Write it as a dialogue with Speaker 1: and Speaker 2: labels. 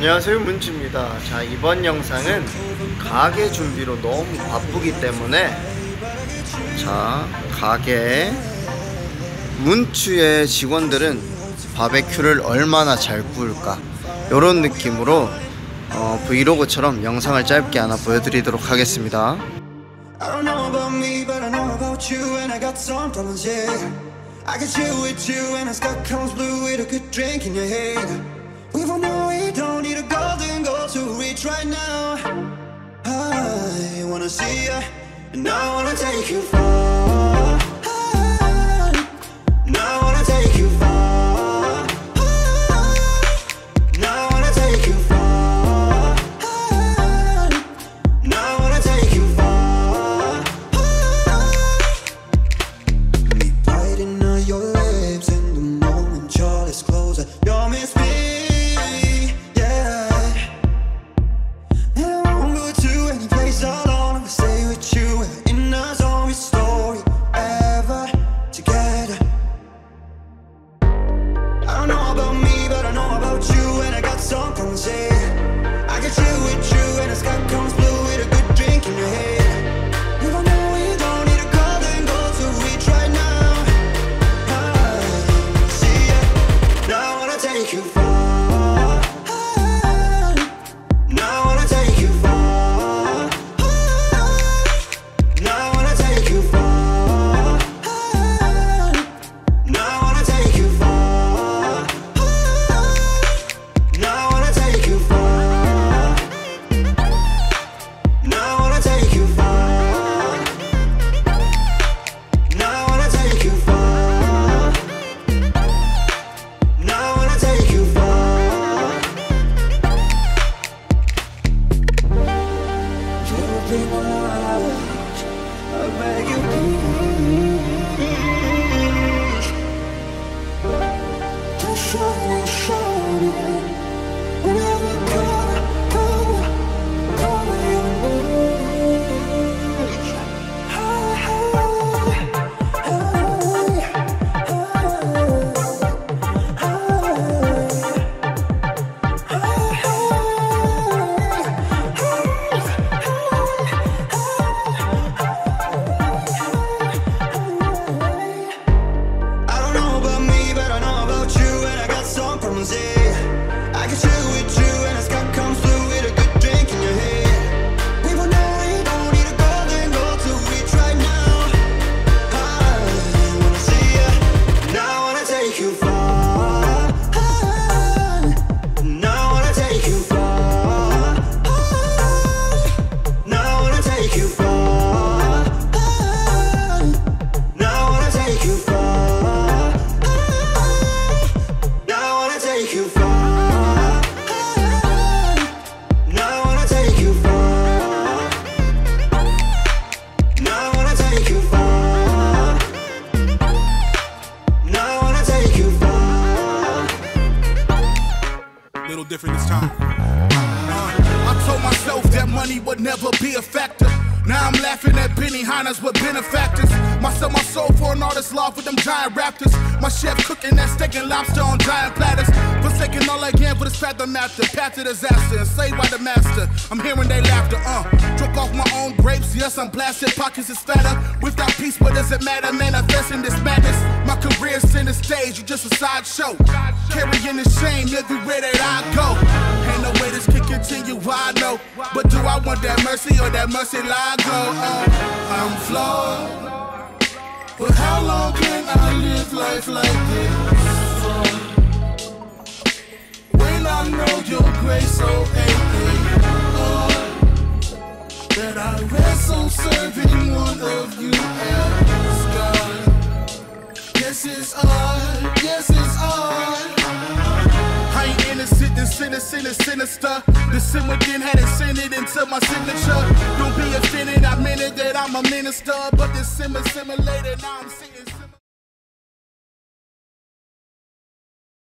Speaker 1: 안녕하세요 문주입니다 자 이번 영상은 가게 준비로 너무 바쁘기 때문에 자 가게 문추의 직원들은 바베큐를 얼마나 잘 구울까 이런 느낌으로 어, 브이로그처럼 영상을 짧게 하나 보여드리도록 하겠습니다
Speaker 2: I can chill with you, and the sky comes blue with a good drink in your hand. We both know right now. I wanna see ya, and I wanna take you far. Be mine. I you, show me, show me.
Speaker 3: Little different this time. Uh, I told myself that money would never be a factor. Now I'm laughing at Benihana's with benefactors. My sell my soul for an artist love with them giant raptors. My chef cooking that steak and lobster on giant platters. Forsaking all again for this path the master. Path to disaster and saved by the master. I'm hearing they laughter, uh. Drunk off my own grapes, yes, I'm blasted. Pockets is fatter. Without peace, what does it matter? Manifesting this madness. My career's center stage, you just a sideshow. Carrying the shame everywhere that I go. Ain't no way this can continue, I know. But do I want that mercy or that mercy lie go? Uh, I'm flawed. But how long can I live life like this? I know your grace so? Uh, that I wrestle serving one of you as God. Yes, it's odd. Yes, it's odd. I ain't innocent, the sinner, sinner, sinister. The sin within had it into my signature. Don't be offended, I meant it that I'm a minister. But the sim assimilated, now I'm sitting.